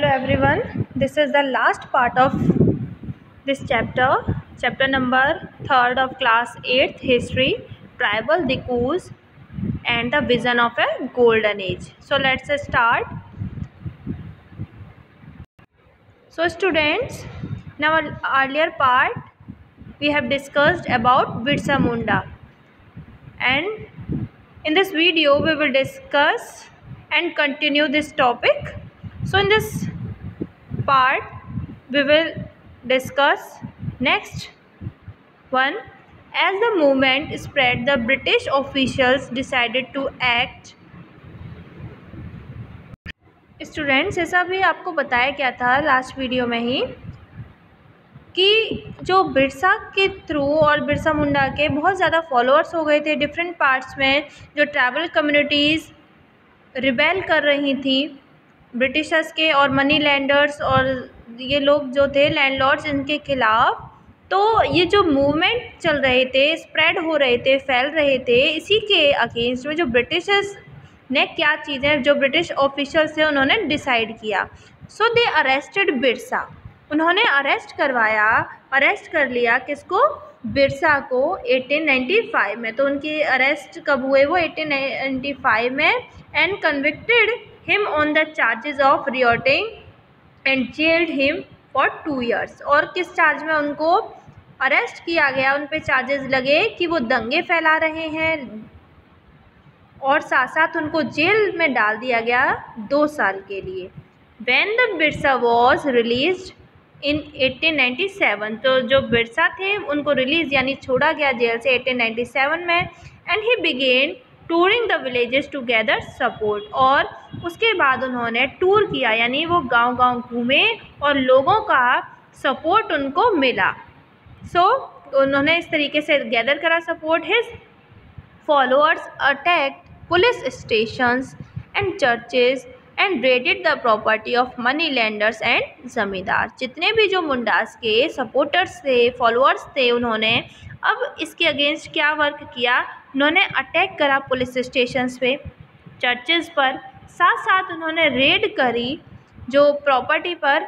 hello everyone. This is the last part of this chapter. Chapter number 3rd of class 8th history tribal Dikus and the vision of a golden age. So let's start. So students now earlier part we have discussed about Birsa Munda and in this video we will discuss and continue this topic. So in this part we will discuss next. One, as the movement spread, the british officials decided to act. Students ऐसा भी आपको बताया गया था last video में ही कि जो बिरसा के थ्रू और बिरसा मुंडा के बहुत ज़्यादा फॉलोअर्स हो गए थे डिफरेंट पार्ट्स में जो ट्रैवल कम्युनिटीज़ रिबेल कर रही थी ब्रिटिशर्स के और मनी लैंडर्स और ये लोग जो थे लैंडलॉर्ड्स इनके ख़िलाफ़ तो ये जो मूवमेंट चल रहे थे स्प्रेड हो रहे थे, फैल रहे थे, इसी के अगेंस्ट में जो ब्रिटिशर्स ने क्या चीज़ें, जो ब्रिटिश ऑफिशल्स थे, उन्होंने डिसाइड किया। So they arrested Birsa. उन्होंने अरेस्ट करवाया अरेस्ट कर लिया किसको? बिरसा को 1895 में। तो उनकी अरेस्ट कब हुए वो? 1895 में। And convicted him on the charges of rioting and jailed him for two years और किस चार्ज में उनको अरेस्ट किया गया? उन पर चार्जेस लगे कि वो दंगे फैला रहे हैं और साथ साथ उनको जेल में डाल दिया गया दो साल के लिए। When the Birsa was released in 1897 तो जो बिरसा थे, उनको रिलीज़ यानी छोड़ा गया जेल से 1897 में and he began touring the villages to gather support और उसके बाद उन्होंने टूर किया यानी वो गांव-गांव घूमे और लोगों का सपोर्ट उनको मिला। सो so, उन्होंने इस तरीके से गैदर करा support his followers attack police stations and churches and raided the property of money lenders and zamindar जितने भी जो मुंडास के सपोर्टर्स थे फॉलोअर्स थे उन्होंने अब इसके अगेंस्ट क्या वर्क किया? उन्होंने अटैक करा पुलिस स्टेशंस पे। चर्चेस पर साथ साथ उन्होंने रेड करी, जो प्रॉपर्टी पर,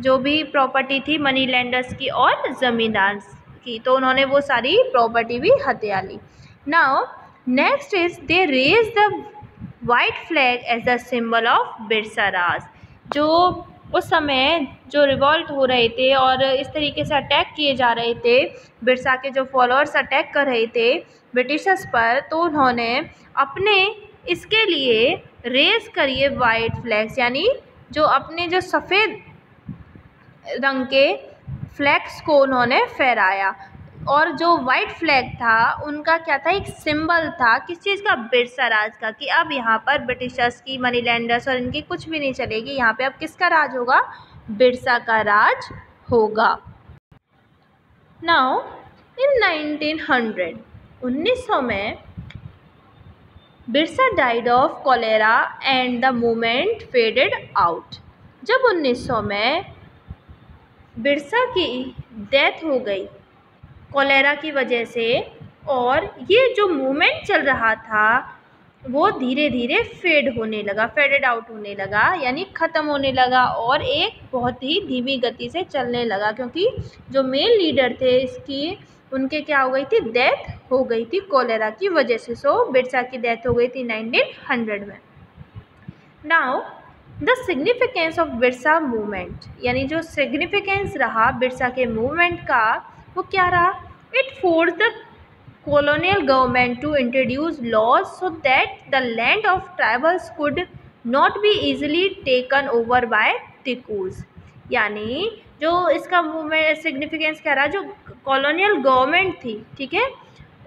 जो भी प्रॉपर्टी थी मनी लैंडर्स की और ज़मींदार की तो उन्होंने वो सारी प्रॉपर्टी भी हत्या ली। Now next is they raise the white flag as the symbol of Birsa Raj जो उस समय जो रिवॉल्ट हो रहे थे और इस तरीके से अटैक किए जा रहे थे, बिरसा के जो फॉलोअर्स अटैक कर रहे थे ब्रिटिशर्स पर तो उन्होंने अपने इसके लिए रेस करिए वाइट फ्लैग्स यानी जो अपने जो सफ़ेद रंग के फ्लैग्स को उन्होंने फहराया। और जो वाइट फ्लैग था, उनका क्या था? एक सिंबल था किस चीज़ का? बिरसा राज का कि अब यहाँ पर ब्रिटिशर्स की मनी लैंडर्स और इनकी कुछ भी नहीं चलेगी। यहाँ पे अब किसका राज होगा? बिरसा का राज होगा। नाउ इन 1900 1900 में Birsa died of cholera and the movement faded out जब 1900 में बिरसा की डेथ हो गई कोलेरा की वजह से और ये जो मूवमेंट चल रहा था, वो धीरे धीरे फेड होने लगा फेडेड आउट होने लगा, यानी ख़त्म होने लगा और एक बहुत ही धीमी गति से चलने लगा क्योंकि जो मेन लीडर थे इसकी, उनके क्या हो गई थी? डेथ हो गई थी कोलेरा की वजह से। सो बिरसा की डेथ हो गई थी नाइनटीन हंड्रेड में। Now the significance of Birsa movement यानी जो सिग्निफिकेंस रहा बिरसा के मूवमेंट का, वो क्या रहा? Force the colonial government to introduce laws so that the land of tribals could not be easily taken over by dikus यानी जो इसका मूवमेंट सिग्निफिकेंस कह रहा है जो कॉलोनियल गवर्नमेंट थी, ठीक है?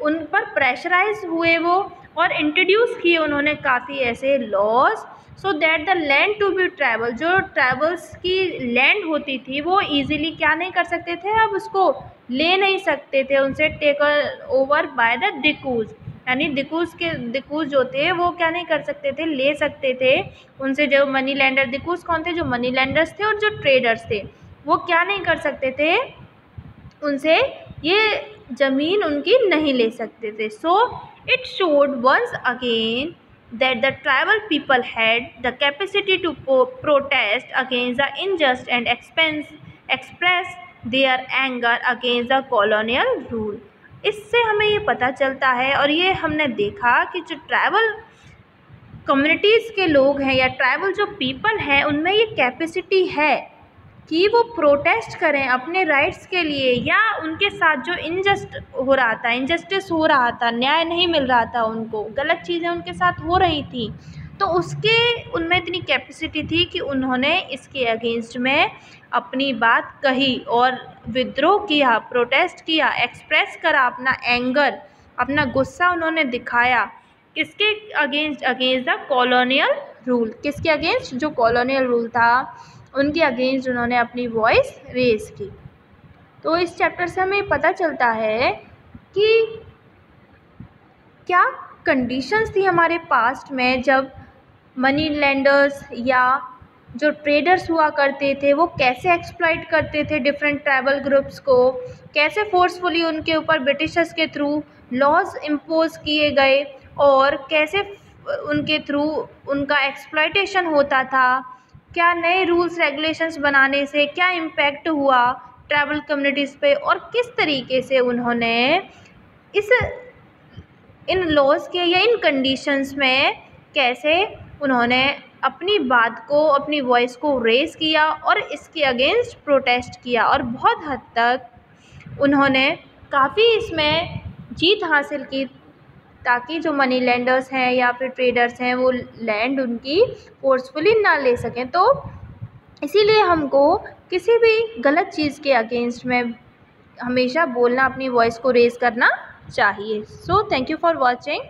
उन पर प्रेशराइज हुए वो और इंट्रोड्यूस किए उन्होंने काफ़ी ऐसे laws so that the land to be tribal जो ट्रैवल्स की लैंड होती थी, वो ईजिली क्या नहीं कर सकते थे? अब उसको ले नहीं सकते थे, उनसे take over by the dikus यानी दिकूज के दिकूज जो थे, वो क्या नहीं कर सकते थे? ले सकते थे। उनसे जो मनी लैंडर दिकूज कौन थे? जो मनी लैंडर्स थे और जो ट्रेडर्स थे, वो क्या नहीं कर सकते थे? उनसे ये ज़मीन उनकी नहीं ले सकते थे। So it showed once again that the tribal people had the capacity to protest against the unjust and expense, express their anger against the colonial rule. इससे हमें ये पता चलता है और ये हमने देखा कि जो ट्राइबल कम्युनिटीज़ के लोग हैं या ट्राइबल जो पीपल हैं उनमें ये कैपेसिटी है कि वो प्रोटेस्ट करें अपने राइट्स के लिए या उनके साथ जो इनजस्ट हो रहा था इनजस्टिस हो रहा था, न्याय नहीं मिल रहा था उनको, गलत चीज़ें उनके साथ हो रही थी तो उसके, उनमें इतनी कैपेसिटी थी कि उन्होंने इसके अगेंस्ट में अपनी बात कही और विद्रोह किया प्रोटेस्ट किया एक्सप्रेस करा अपना एंगर अपना गुस्सा उन्होंने दिखाया। किसके against against the colonial rule किसके अगेंस्ट जो कॉलोनियल रूल था उनके अगेंस्ट उन्होंने अपनी वॉइस रेज की। तो इस चैप्टर से हमें पता चलता है कि क्या कंडीशंस थी हमारे पास्ट में जब मनी लैंडर्स या जो ट्रेडर्स हुआ करते थे, वो कैसे एक्सप्लाइट करते थे डिफरेंट ट्राइबल ग्रुप्स को, कैसे फोर्सफुली उनके ऊपर ब्रिटिशर्स के थ्रू लॉज इम्पोज किए गए और कैसे उनके थ्रू उनका एक्सप्लाइटेशन होता था क्या नए रूल्स, रेगुलेशंस बनाने से क्या इम्पैक्ट हुआ ट्रैवल कम्युनिटीज़ पे और किस तरीके से उन्होंने इस, इन लॉज के या इन कंडीशंस में कैसे उन्होंने अपनी बात को, अपनी वॉइस को रेज़ किया और इसके अगेंस्ट प्रोटेस्ट किया? और बहुत हद तक उन्होंने काफ़ी इसमें जीत हासिल की। ताकि जो मनी लैंडर्स हैं या फिर ट्रेडर्स हैं वो लैंड उनकी फोर्सफुली ना ले सकें। तो इसीलिए हमको किसी भी गलत चीज़ के अगेंस्ट में हमेशा बोलना, अपनी वॉइस को रेज़ करना चाहिए। So thank you for watching